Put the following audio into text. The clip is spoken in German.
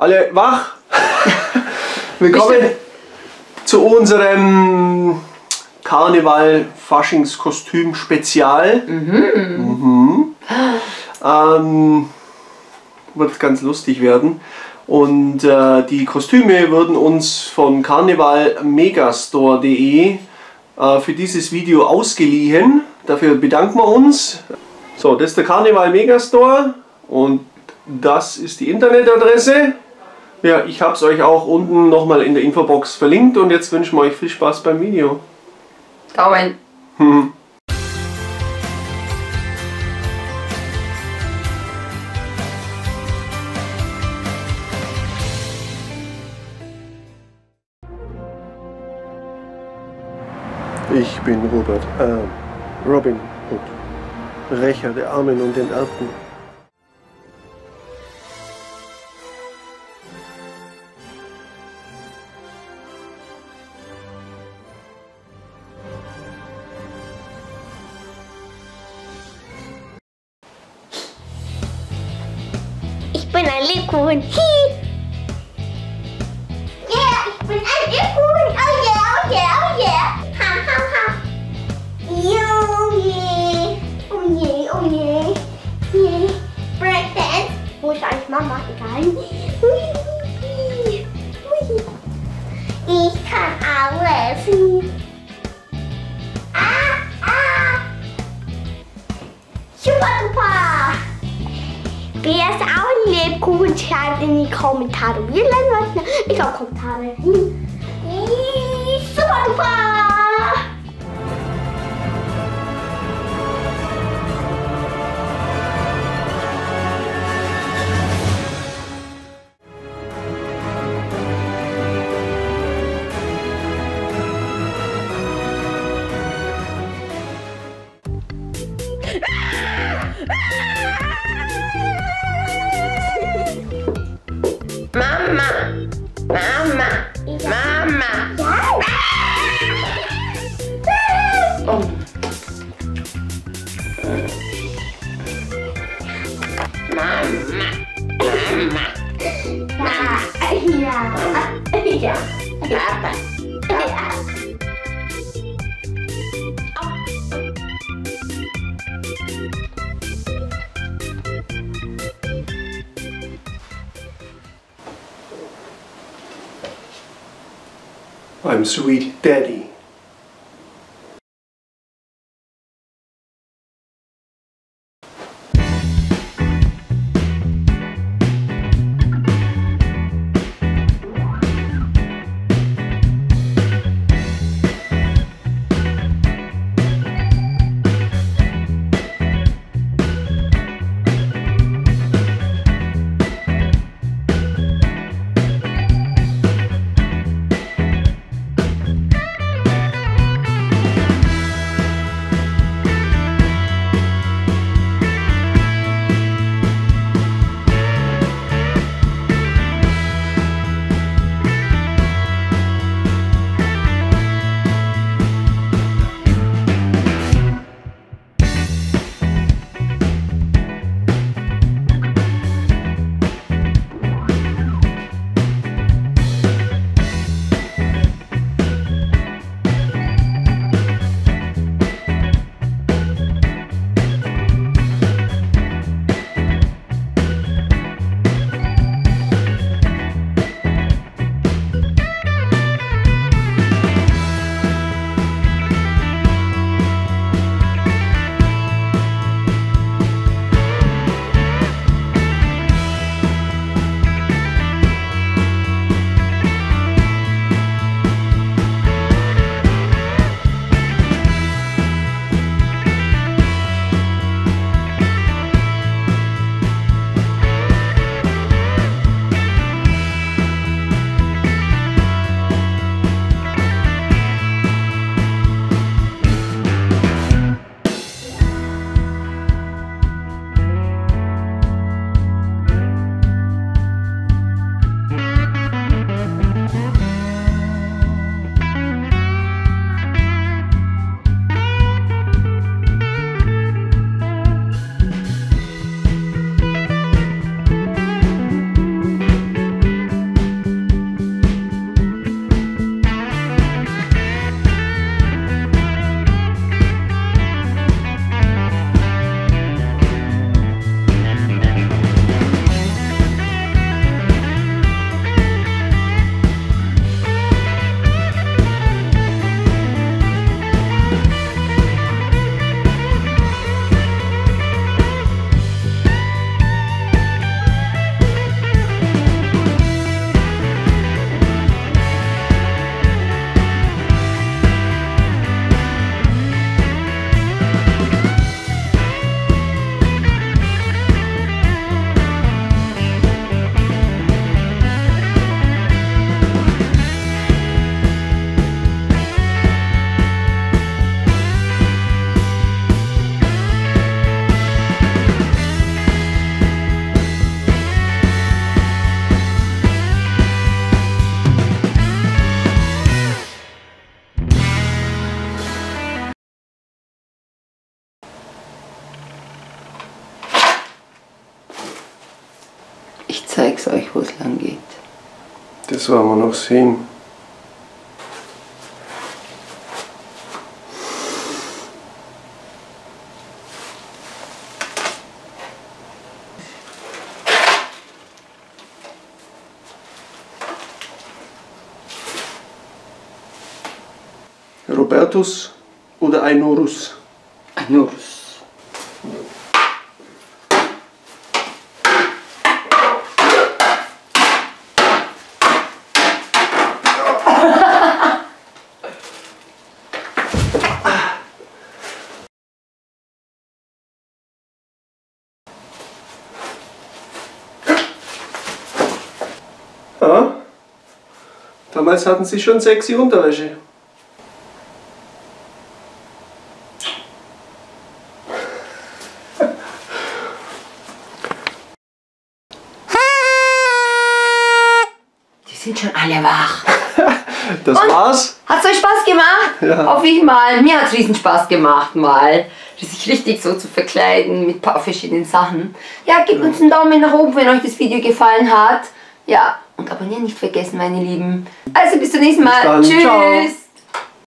Alle wach? Willkommen zu unserem Karneval-Faschingskostüm-Spezial. Mhm. Ähm, wird ganz lustig werden. Und äh, die Kostüme wurden uns von karnevalmegastore.de äh, für dieses Video ausgeliehen. Dafür bedanken wir uns. So, das ist der Karneval Megastore und das ist die Internetadresse. Ja, ich habe es euch auch unten nochmal in der Infobox verlinkt und jetzt wünschen wir euch viel Spaß beim Video. Daumen. Hm. Ich bin Robert, äh, Robin Hood, Rächer der Armen und Enterbten. Ein Lebkuchen. Hi. Yeah, ich bin ein Lebkuchen. Oh yeah, oh yeah, oh yeah. Ha, ha, ha. Oh yeah. Oh yeah, oh yeah. Yeah. Breakdance. Wo ist eigentlich Mama? Egal. Ich kann alles. Ah, ah. Super. Wer ist auch ein Lebkuchen, schreibt in die Kommentare. Wir lernen was. Ich glaube Kommentare. Hm. I'm sweet daddy. Ich zeig's euch, wo es lang geht. Das werden wir noch sehen. Robertus oder Einorus? Einurus. Ja. Damals hatten sie schon sexy Unterwäsche. Die sind schon alle wach. Das war's. Hat's euch Spaß gemacht? Ja. Hoffe ich mal. Mir hat's riesen Spaß gemacht, mal sich richtig so zu verkleiden mit ein paar verschiedenen Sachen. Ja, gebt uns einen Daumen nach oben, wenn euch das Video gefallen hat. Ja, und abonnieren nicht vergessen, meine Lieben. Also bis zum nächsten Mal. dann. Tschüss. Ciao.